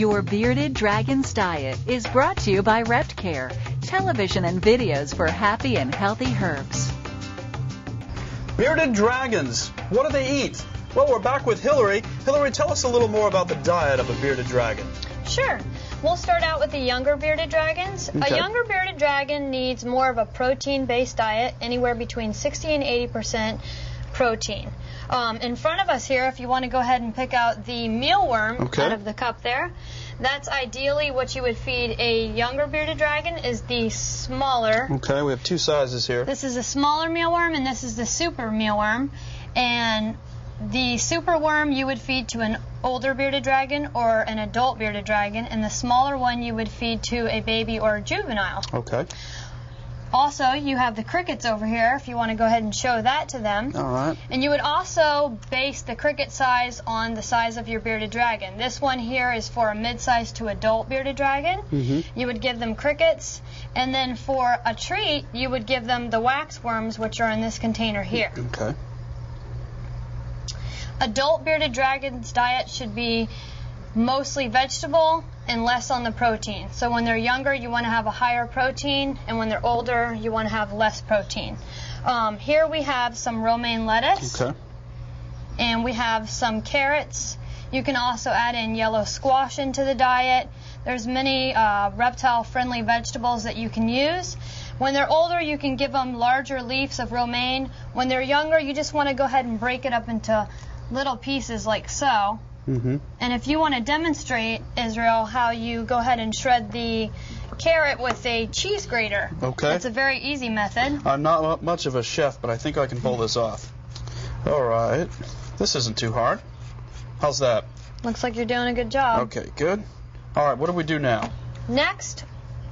Your Bearded Dragons Diet is brought to you by ReptCare, television and videos for happy and healthy herps. Bearded dragons, what do they eat? Well, we're back with Hillary. Hillary, tell us a little more about the diet of a bearded dragon. Sure. We'll start out with the younger bearded dragons. Okay. A younger bearded dragon needs more of a protein-based diet, anywhere between 60 and 80 percent protein. Um, in front of us here, if you want to go ahead and pick out the mealworm Okay. out of the cup there, that's ideally what you would feed a younger bearded dragon is the smaller. Okay, we have two sizes here. This is a smaller mealworm and this is the super mealworm. And the super worm you would feed to an older bearded dragon or an adult bearded dragon, and the smaller one you would feed to a baby or a juvenile. Okay, Also, you have the crickets over here if you want to go ahead and show that to them. all right. And you would also base the cricket size on the size of your bearded dragon. This one here is for a mid-sized to adult bearded dragon. Mhm. You would give them crickets, and then for a treat, you would give them the wax worms, which are in this container here. Okay. Adult bearded dragon's diet should be mostly vegetable and less on the protein. So when they're younger, you want to have a higher protein, and when they're older, you want to have less protein. Um, here we have some romaine lettuce. Okay. and we have some carrots. You can also add in yellow squash into the diet. There's many uh, reptile-friendly vegetables that you can use. When they're older, you can give them larger leaves of romaine. When they're younger, you just want to go ahead and break it up into little pieces like so. Mm-hmm. And if you want to demonstrate, Israel, how you go ahead and shred the carrot with a cheese grater. Okay. It's a very easy method. I'm not much of a chef, but I think I can pull this off. All right. This isn't too hard. How's that? Looks like you're doing a good job. Okay, good. All right, what do we do now? Next,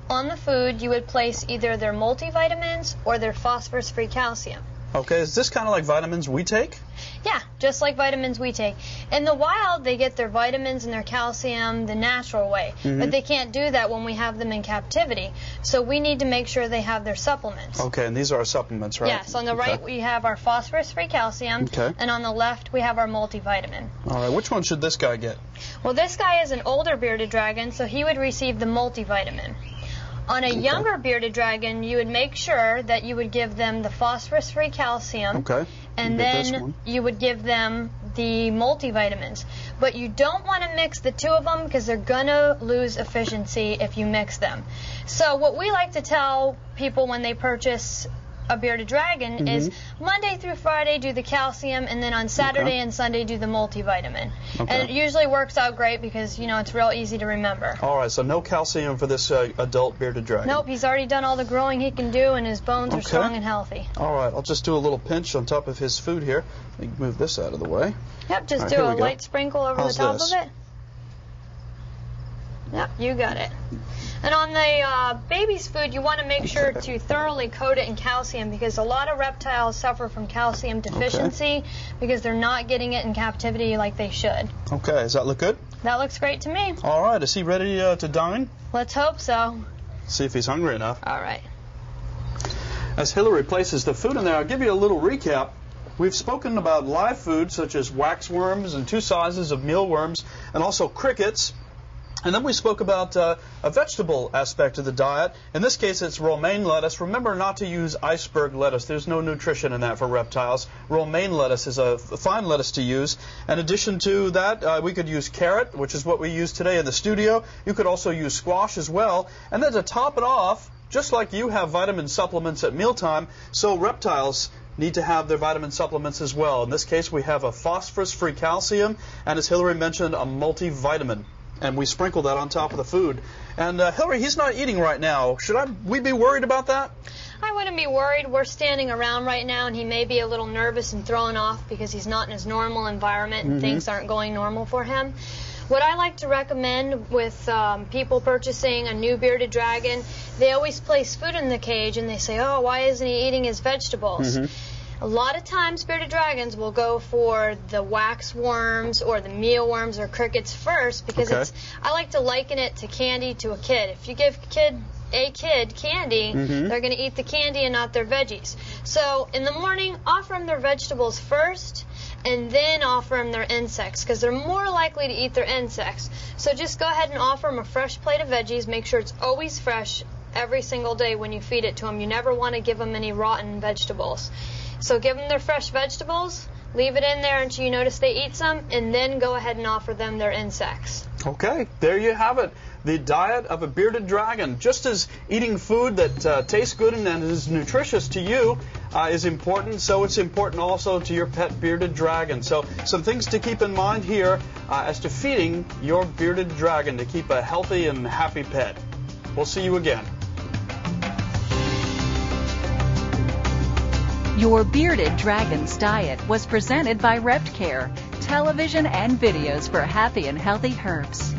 on the food, you would place either their multivitamins or their phosphorus-free calcium. Okay, is this kind of like vitamins we take? Yeah, just like vitamins we take. In the wild, they get their vitamins and their calcium the natural way, Mhm. but they can't do that when we have them in captivity. So we need to make sure they have their supplements. Okay, and these are our supplements, right? Yes, on the Okay. right we have our phosphorus-free calcium, Okay. and on the left we have our multivitamin. All right, which one should this guy get? Well, this guy is an older bearded dragon, so he would receive the multivitamin. On a younger bearded dragon, you would make sure that you would give them the phosphorus-free calcium, Okay. and then you would give them the multivitamins. But you don't want to mix the two of them because they're gonna lose efficiency if you mix them. So what we like to tell people when they purchase a bearded dragon is Monday through Friday do the calcium, and then on Saturday. Okay. and Sunday do the multivitamin. Okay. And it usually works out great because you know it's real easy to remember. All right, so no calcium for this uh, adult bearded dragon. Nope, he's already done all the growing he can do, and his bones are strong and healthy. All right, I'll just do a little pinch on top of his food here. Let me move this out of the way. Yep, just right, do a light sprinkle over How's the top this? of it. Yep, you got it. And on the uh, baby's food, you want to make sure to thoroughly coat it in calcium because a lot of reptiles suffer from calcium deficiency because they're not getting it in captivity like they should. Okay, does that look good? That looks great to me. All right, is he ready uh, to dine? Let's hope so. See if he's hungry enough. All right. As Hillary places the food in there, I'll give you a little recap. We've spoken about live food such as waxworms and two sizes of mealworms and also crickets. And then we spoke about uh, a vegetable aspect of the diet. In this case, it's romaine lettuce. Remember not to use iceberg lettuce. There's no nutrition in that for reptiles. Romaine lettuce is a fine lettuce to use. In addition to that, uh, we could use carrot, which is what we use today in the studio. You could also use squash as well. And then to top it off, just like you have vitamin supplements at mealtime, so reptiles need to have their vitamin supplements as well. In this case, we have a phosphorus-free calcium, and as Hillary mentioned, a multivitamin. And we sprinkle that on top of the food. And uh, Hillary, he's not eating right now. Should I? We be worried about that? I wouldn't be worried. We're standing around right now, and he may be a little nervous and thrown off because he's not in his normal environment and things aren't going normal for him. What I like to recommend with um, people purchasing a new bearded dragon, they always place food in the cage and they say, "Oh, why isn't he eating his vegetables?" A lot of times, bearded dragons will go for the wax worms or the mealworms or crickets first because Okay. it's. I like to liken it to candy to a kid. If you give a kid a kid candy, Mhm. they're going to eat the candy and not their veggies. So in the morning, offer them their vegetables first and then offer them their insects because they're more likely to eat their insects. So just go ahead and offer them a fresh plate of veggies. Make sure it's always fresh every single day when you feed it to them. You never want to give them any rotten vegetables. So give them their fresh vegetables, leave it in there until you notice they eat some, and then go ahead and offer them their insects. Okay, there you have it. The diet of a bearded dragon. Just as eating food that uh, tastes good and, is nutritious to you uh, is important, so it's important also to your pet bearded dragon. So, some things to keep in mind here uh, as to feeding your bearded dragon to keep a healthy and happy pet. We'll see you again. Your Bearded Dragons Diet was presented by ReptCare, television and videos for happy and healthy herps.